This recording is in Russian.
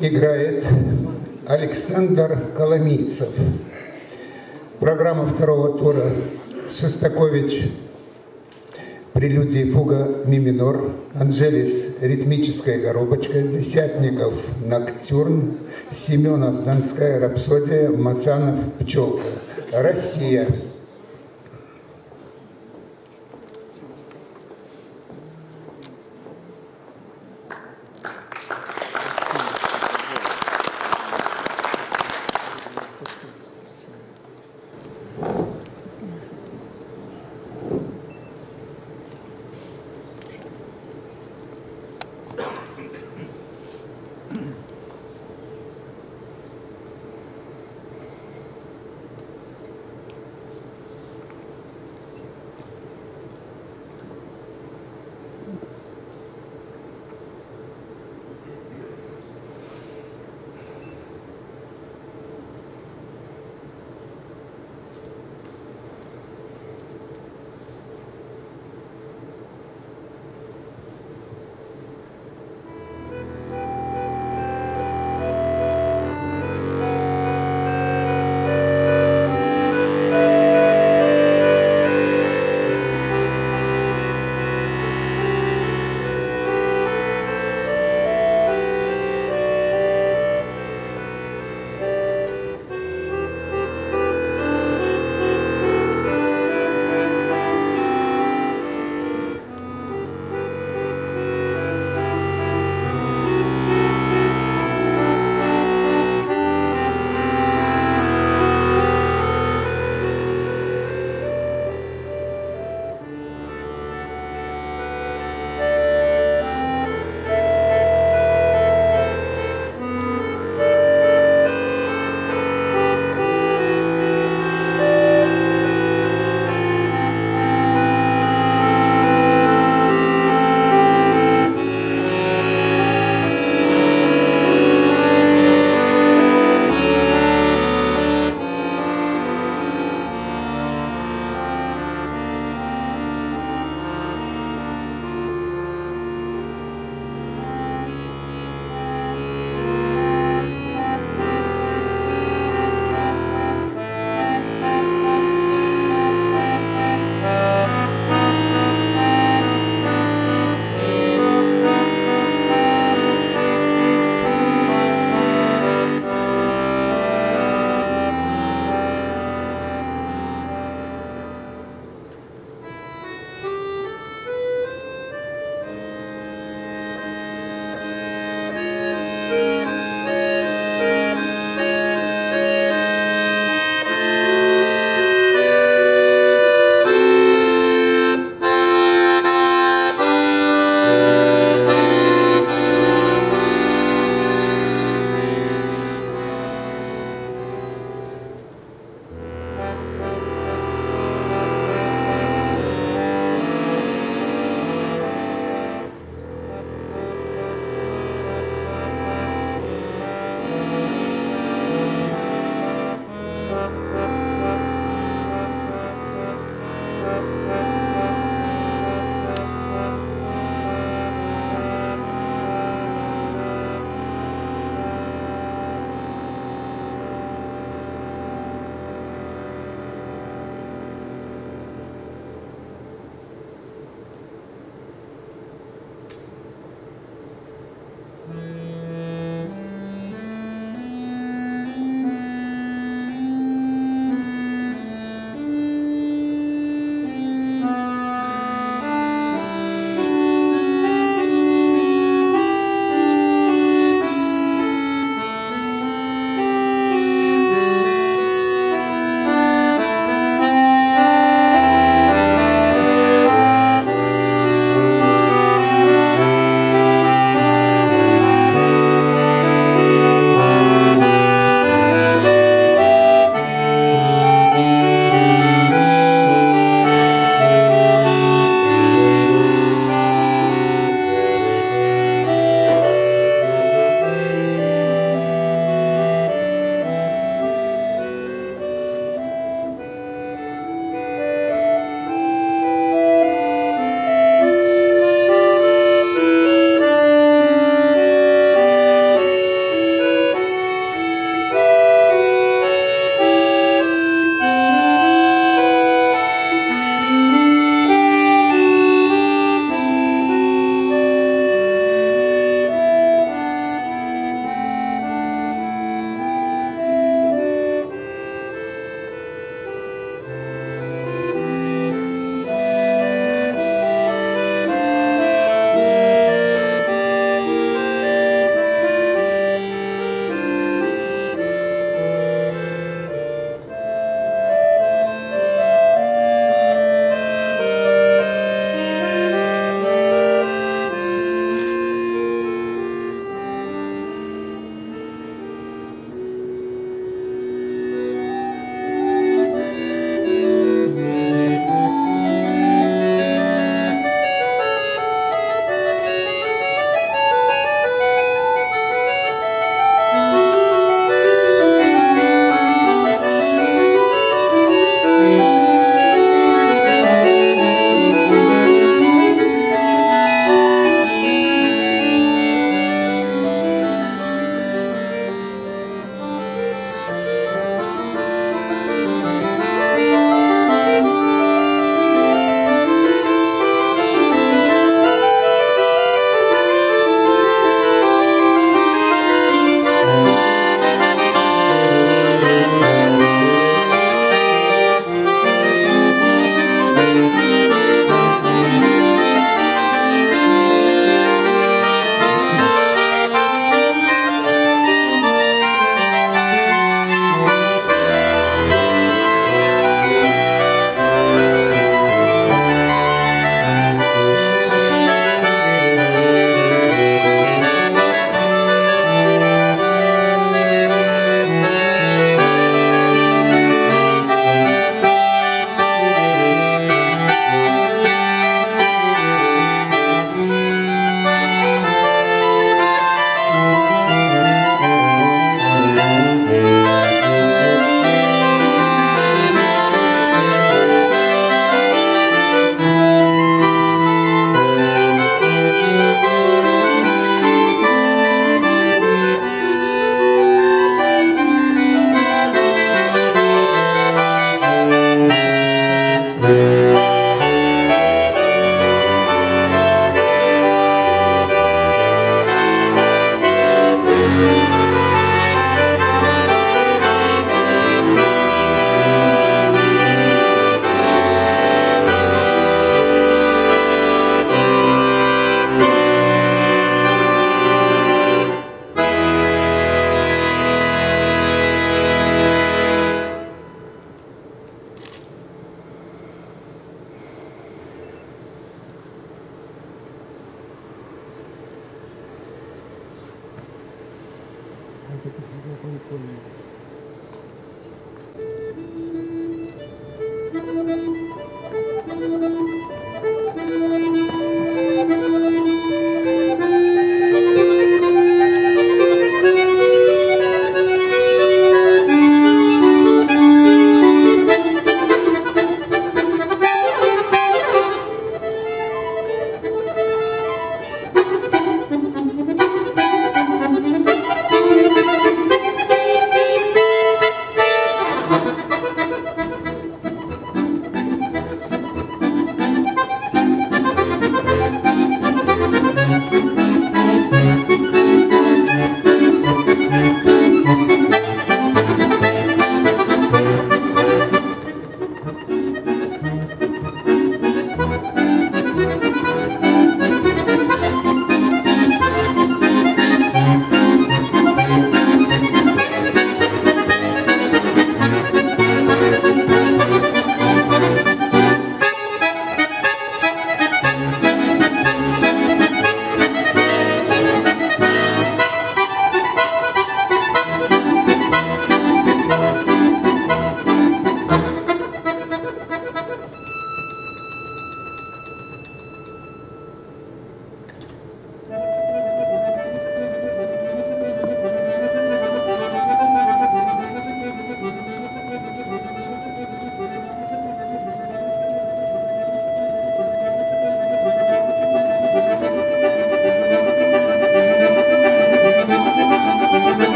играет Александр Коломийцев. Программа второго тура Шостакович Прелюдия фуга ми минор, Анжелис ритмическая коробочка, Десятников ноктюрн, Семенов Донская рапсодия, Мацанов пчелка. Россия.